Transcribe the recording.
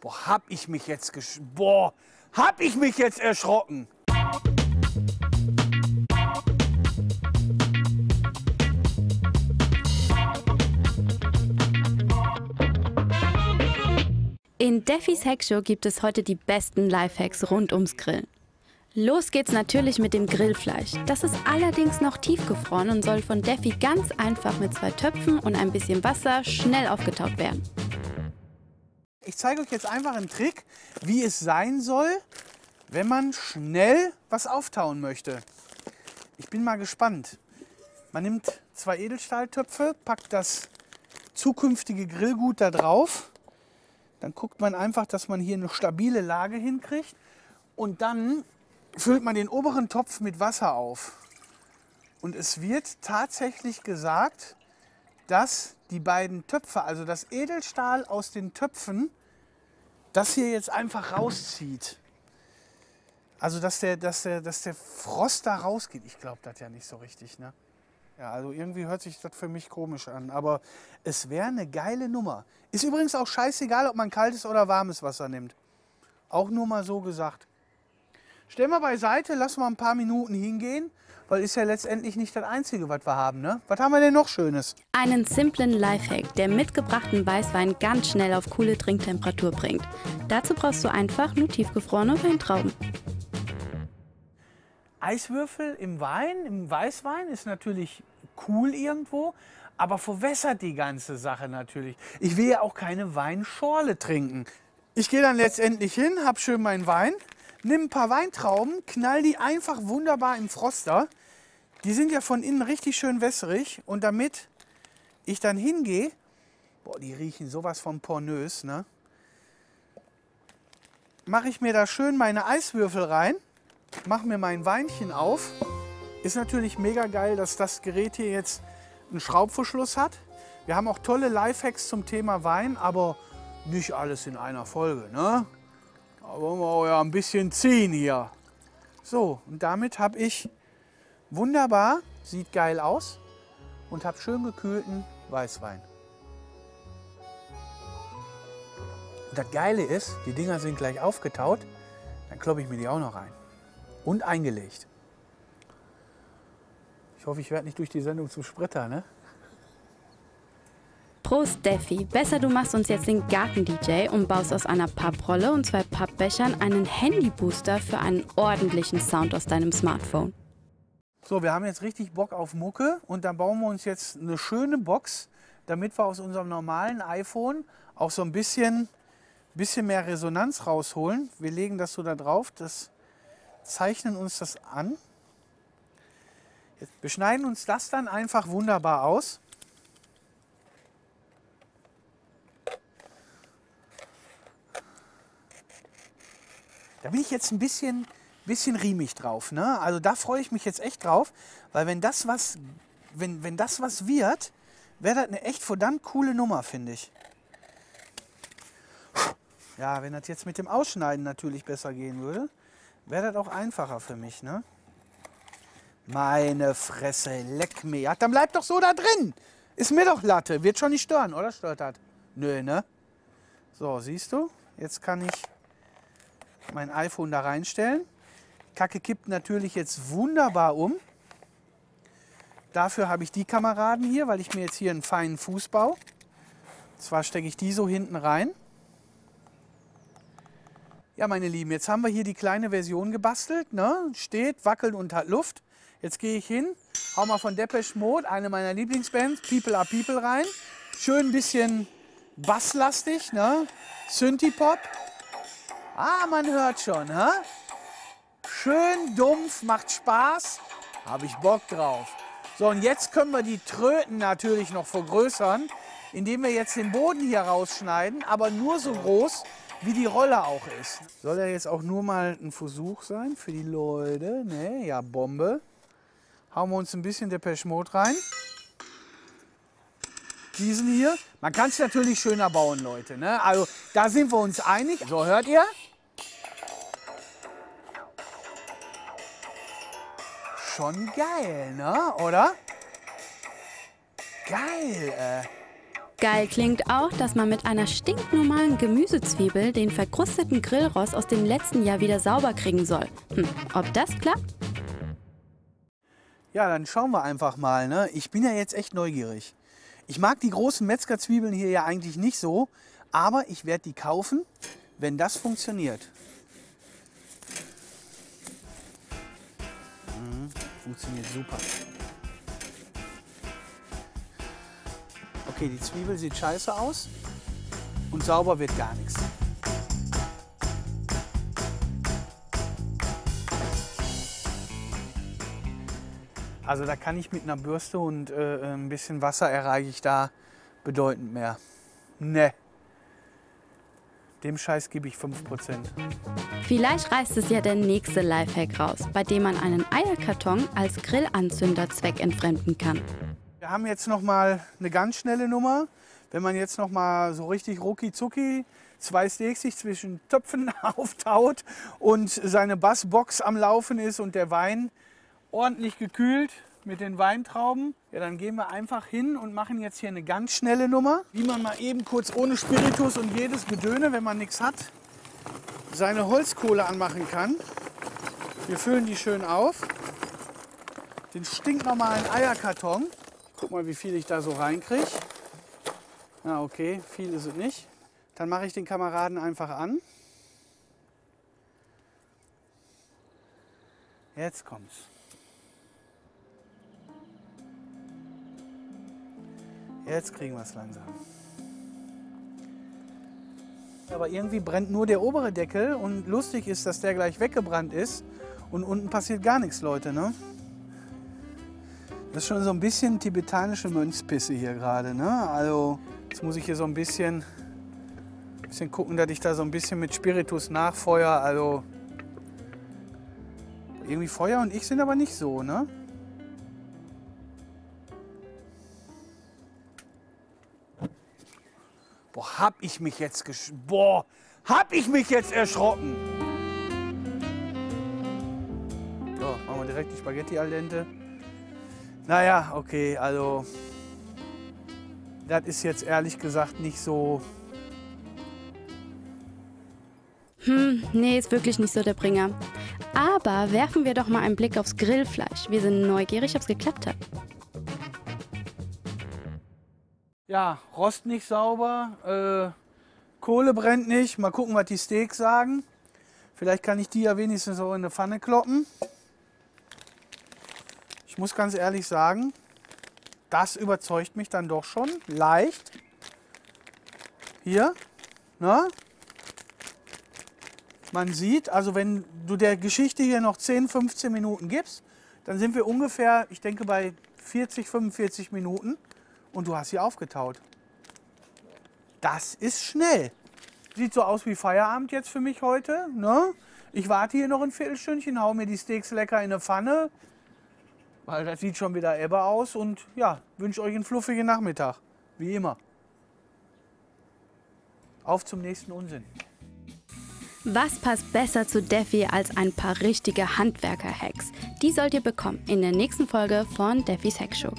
Boah, hab ich mich jetzt gesch... Boah, hab ich mich jetzt erschrocken. In Deffys Hackshow gibt es heute die besten Lifehacks rund ums Grillen. Los geht's natürlich mit dem Grillfleisch. Das ist allerdings noch tiefgefroren und soll von Defi ganz einfach mit zwei Töpfen und ein bisschen Wasser schnell aufgetaut werden. Ich zeige euch jetzt einfach einen Trick, wie es sein soll, wenn man schnell was auftauen möchte. Ich bin mal gespannt. Man nimmt zwei Edelstahltöpfe, packt das zukünftige Grillgut da drauf dann guckt man einfach, dass man hier eine stabile Lage hinkriegt. Und dann füllt man den oberen Topf mit Wasser auf. Und es wird tatsächlich gesagt, dass die beiden Töpfe, also das Edelstahl aus den Töpfen, das hier jetzt einfach rauszieht. Also dass der, dass der, dass der Frost da rausgeht. Ich glaube das ja nicht so richtig. Ne? Ja, also irgendwie hört sich das für mich komisch an. Aber es wäre eine geile Nummer. Ist übrigens auch scheißegal, ob man kaltes oder warmes Wasser nimmt. Auch nur mal so gesagt. Stellen wir beiseite, lassen wir ein paar Minuten hingehen, weil ist ja letztendlich nicht das Einzige, was wir haben. Ne? Was haben wir denn noch Schönes? Einen simplen Lifehack, der mitgebrachten Weißwein ganz schnell auf coole Trinktemperatur bringt. Dazu brauchst du einfach nur tiefgefrorene Weintrauben. Eiswürfel im Wein, im Weißwein ist natürlich cool irgendwo, aber verwässert die ganze Sache natürlich. Ich will ja auch keine Weinschorle trinken. Ich gehe dann letztendlich hin, habe schön meinen Wein, nimm ein paar Weintrauben, knall die einfach wunderbar im Froster. Die sind ja von innen richtig schön wässrig und damit ich dann hingehe, boah, die riechen sowas von pornös, ne? Mache ich mir da schön meine Eiswürfel rein, mache mir mein Weinchen auf ist natürlich mega geil, dass das Gerät hier jetzt einen Schraubverschluss hat. Wir haben auch tolle Lifehacks zum Thema Wein, aber nicht alles in einer Folge. Ne? Da wollen wir ja ein bisschen ziehen hier. So, und damit habe ich wunderbar, sieht geil aus und habe schön gekühlten Weißwein. Und das Geile ist, die Dinger sind gleich aufgetaut, dann kloppe ich mir die auch noch rein. Und eingelegt. Ich hoffe, ich werde nicht durch die Sendung zum Spritter, ne? Prost, Steffi. Besser, du machst uns jetzt den Garten-DJ und baust aus einer Papprolle und zwei Pappbechern einen Handybooster für einen ordentlichen Sound aus deinem Smartphone. So, wir haben jetzt richtig Bock auf Mucke und dann bauen wir uns jetzt eine schöne Box, damit wir aus unserem normalen iPhone auch so ein bisschen, bisschen mehr Resonanz rausholen. Wir legen das so da drauf, das zeichnen uns das an. Wir schneiden uns das dann einfach wunderbar aus. Da bin ich jetzt ein bisschen, bisschen riemig drauf. Ne? Also da freue ich mich jetzt echt drauf, weil wenn das was, wenn, wenn das was wird, wäre das eine echt verdammt coole Nummer, finde ich. Ja, wenn das jetzt mit dem Ausschneiden natürlich besser gehen würde, wäre das auch einfacher für mich. Ne? Meine Fresse, leck mir. Ja, dann bleibt doch so da drin. Ist mir doch Latte. Wird schon nicht stören, oder? Stört das? Nö, ne? So, siehst du? Jetzt kann ich mein iPhone da reinstellen. Kacke kippt natürlich jetzt wunderbar um. Dafür habe ich die Kameraden hier, weil ich mir jetzt hier einen feinen Fuß baue. Und zwar stecke ich die so hinten rein. Ja, meine Lieben, jetzt haben wir hier die kleine Version gebastelt. Ne? Steht, wackelt und hat Luft. Jetzt gehe ich hin, hau mal von Depeche Mode, eine meiner Lieblingsbands, People are People rein. Schön ein bisschen basslastig, ne? Synthie-Pop. Ah, man hört schon, hä? Schön dumpf, macht Spaß. Habe ich Bock drauf. So, und jetzt können wir die Tröten natürlich noch vergrößern, indem wir jetzt den Boden hier rausschneiden, aber nur so groß, wie die Rolle auch ist. Soll ja jetzt auch nur mal ein Versuch sein für die Leute. Ne, ja, Bombe hauen wir uns ein bisschen Depeche Mode rein. Diesen hier. Man kann es natürlich schöner bauen, Leute. Ne? Also da sind wir uns einig. So, hört ihr? Schon geil, ne? Oder? Geil, äh. Geil klingt auch, dass man mit einer stinknormalen Gemüsezwiebel den verkrusteten Grillrost aus dem letzten Jahr wieder sauber kriegen soll. Hm, ob das klappt? Ja, dann schauen wir einfach mal. Ne? Ich bin ja jetzt echt neugierig. Ich mag die großen Metzgerzwiebeln hier ja eigentlich nicht so, aber ich werde die kaufen, wenn das funktioniert. Mhm, funktioniert super. Okay, die Zwiebel sieht scheiße aus und sauber wird gar nichts. Also da kann ich mit einer Bürste und äh, ein bisschen Wasser erreiche ich da bedeutend mehr. Ne. Dem Scheiß gebe ich 5%. Vielleicht reißt es ja der nächste Lifehack raus, bei dem man einen Eierkarton als Grillanzünder zweckentfremden kann. Wir haben jetzt noch mal eine ganz schnelle Nummer. Wenn man jetzt noch mal so richtig rucki zucki zwei Steaks sich zwischen Töpfen auftaut und seine Bassbox am Laufen ist und der Wein ordentlich gekühlt mit den Weintrauben. Ja, dann gehen wir einfach hin und machen jetzt hier eine ganz schnelle Nummer, wie man mal eben kurz ohne Spiritus und jedes Gedöne, wenn man nichts hat, seine Holzkohle anmachen kann. Wir füllen die schön auf. Den stinknormalen Eierkarton. Guck mal, wie viel ich da so reinkriege. Na okay, viel ist es nicht. Dann mache ich den Kameraden einfach an. Jetzt kommt's. Jetzt kriegen wir es langsam. Aber irgendwie brennt nur der obere Deckel und lustig ist, dass der gleich weggebrannt ist und unten passiert gar nichts, Leute. Ne? Das ist schon so ein bisschen tibetanische Mönchspisse hier gerade. Ne? Also jetzt muss ich hier so ein bisschen, bisschen gucken, dass ich da so ein bisschen mit Spiritus nachfeuer. Also irgendwie Feuer und ich sind aber nicht so, ne? Hab ich mich jetzt gesch... Boah, hab ich mich jetzt erschrocken. So, machen wir direkt die Spaghetti al dente. Naja, okay, also... Das ist jetzt ehrlich gesagt nicht so... Hm, nee, ist wirklich nicht so der Bringer. Aber werfen wir doch mal einen Blick aufs Grillfleisch. Wir sind neugierig, ob es geklappt hat. Ja, Rost nicht sauber, äh, Kohle brennt nicht. Mal gucken, was die Steaks sagen. Vielleicht kann ich die ja wenigstens so in eine Pfanne kloppen. Ich muss ganz ehrlich sagen, das überzeugt mich dann doch schon leicht. Hier, ne? Man sieht, also wenn du der Geschichte hier noch 10, 15 Minuten gibst, dann sind wir ungefähr, ich denke, bei 40, 45 Minuten und du hast sie aufgetaut. Das ist schnell. Sieht so aus wie Feierabend jetzt für mich heute. Ne? Ich warte hier noch ein Viertelstündchen, hau mir die Steaks lecker in eine Pfanne, weil das sieht schon wieder Ebbe aus und ja, wünsche euch einen fluffigen Nachmittag, wie immer. Auf zum nächsten Unsinn. Was passt besser zu Defi als ein paar richtige Handwerker-Hacks? Die sollt ihr bekommen in der nächsten Folge von Defis Hackshow.